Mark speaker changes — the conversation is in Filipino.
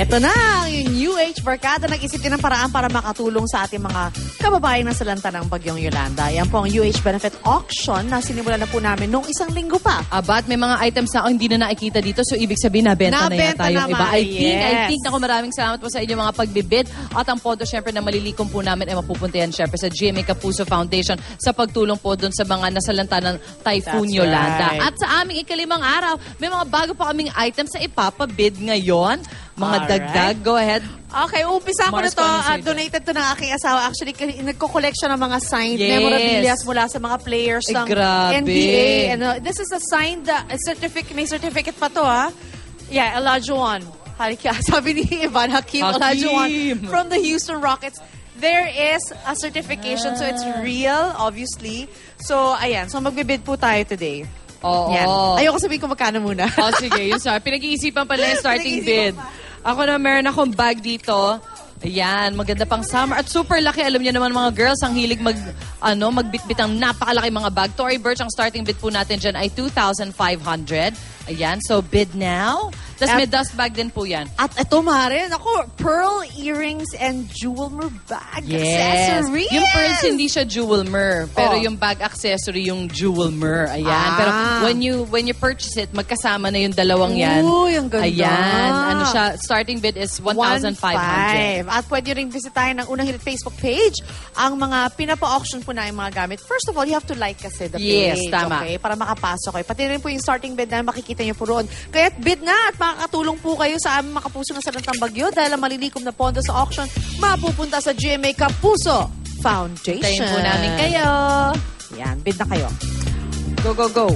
Speaker 1: Eto na, yung UH Barkada nag-isip din ng paraan para makatulong sa ating mga kababayan na salanta ng Bagyong Yolanda. Yan po ang UH Benefit Auction na sinimulan na po namin noong isang linggo pa.
Speaker 2: Abat, may mga items na ako hindi na nakikita dito. So, ibig sabihin, nabenta, na
Speaker 1: Nabenta
Speaker 2: yata yung
Speaker 1: na,
Speaker 2: iba. I think, I
Speaker 1: yes.
Speaker 2: think, naku, maraming salamat po sa inyong mga pagbibid. At ang pondo, syempre, na malilikom po namin ay mapupunta yan, syempre, sa GMA Kapuso Foundation sa pagtulong po doon sa mga nasalanta ng Typhoon
Speaker 1: That's
Speaker 2: Yolanda.
Speaker 1: right.
Speaker 2: At sa aming ikalimang araw, may mga bago pa kaming items na ipapabid ngayon. Mga
Speaker 1: Alright.
Speaker 2: dagdag. Go ahead.
Speaker 1: Okay, umpisa ko na
Speaker 2: Mars,
Speaker 1: to. Ah, donated to ng aking asawa. Actually, k- nagko-collect siya ng mga signed
Speaker 2: Yes.
Speaker 1: memorabilia mula sa mga players
Speaker 2: Eh,
Speaker 1: ng
Speaker 2: grabe.
Speaker 1: NBA. And, uh, this is a signed uh, certificate. May certificate pa to, ha? Yeah, Olajuwon. Halika, sabi ni Ivan Hakim,
Speaker 2: Hakim.
Speaker 1: Olajuwon from the Houston Rockets. There is a certification, so it's
Speaker 2: Ah.
Speaker 1: real, obviously. So, ayan. So, magbibid po tayo today.
Speaker 2: Oo.
Speaker 1: Yan. Ayoko sabihin kung magkano muna.
Speaker 2: Oh, sige. Yun sa Pinag-iisipan pala yung starting bid.
Speaker 1: Pinag-iisipan
Speaker 2: Ako na meron akong bag dito. Ayan, maganda pang summer. At super laki. Alam niyo naman mga girls, ang hilig mag, ano, magbitbit ng napakalaki mga bag. Tory Burch, ang starting bid po natin dyan ay 2,500. Ayan, so bid now. Tapos may dust bag din po yan.
Speaker 1: At ito, Mare, ako, pearl earrings and jewel mer bag
Speaker 2: Yes.
Speaker 1: accessories.
Speaker 2: Yung pearls hindi siya jewel mer, pero
Speaker 1: Oh.
Speaker 2: yung bag accessory yung jewel mer. Ayan.
Speaker 1: Ah.
Speaker 2: Pero when you when you purchase it, magkasama na yung dalawang yan.
Speaker 1: Uy, ang ganda.
Speaker 2: Ayan. Ano siya, starting bid is 1,500.
Speaker 1: 1,500. At pwede rin bisitahin ng Unang Hirit Facebook page ang mga pinapa-auction po na yung mga gamit. First of all, you have to like kasi the
Speaker 2: Yes,
Speaker 1: page.
Speaker 2: tama.
Speaker 1: Okay? Para makapasok kayo. Pati rin po yung starting bid na makikita nyo po roon. Kaya bid na at makakatulong po kayo sa aming makapuso ng Salantang Bagyo dahil ang malilikom na pondo sa auction mapupunta sa GMA Kapuso Foundation.
Speaker 2: Tayin po namin kayo.
Speaker 1: Yan, bid na kayo. Go, go, go.